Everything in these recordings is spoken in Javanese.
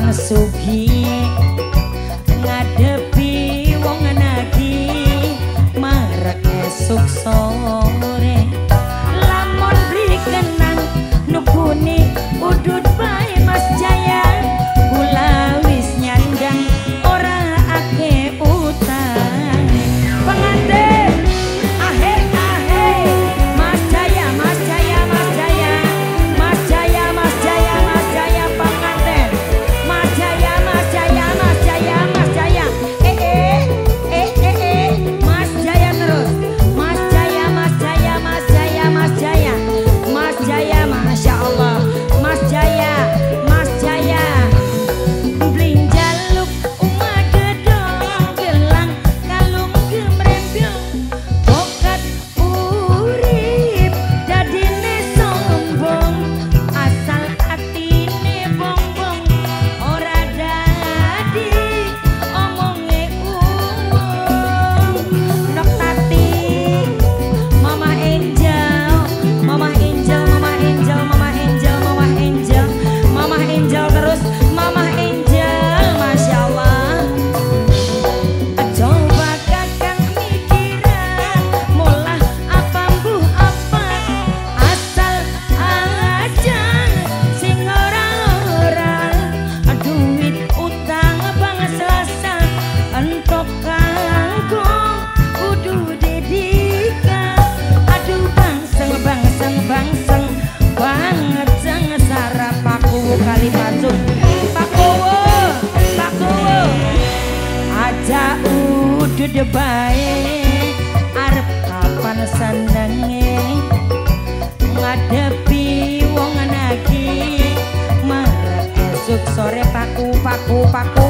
kon subhi ngadepi wong nagi marek esuk sore. ngadepi wong anaki marek esuk sore paku paku paku.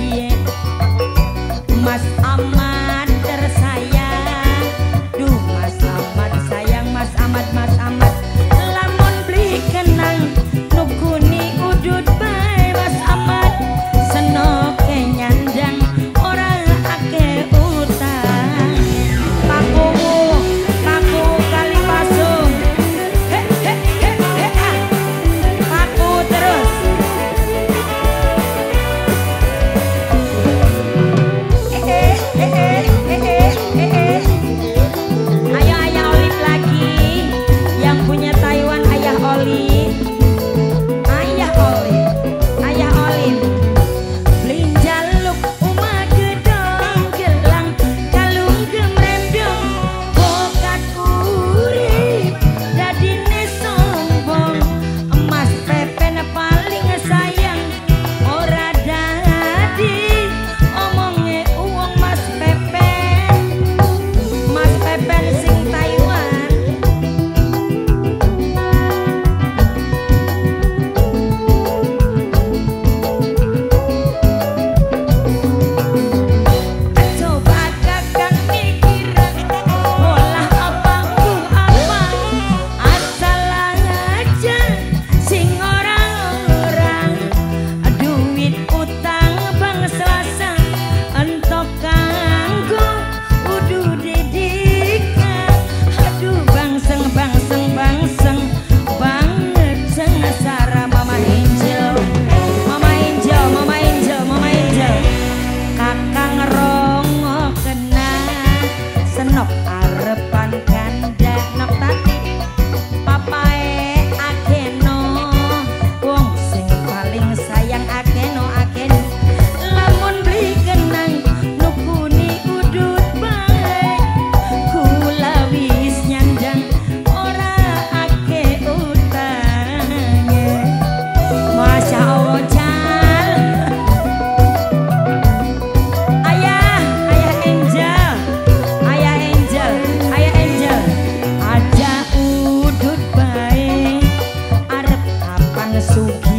So.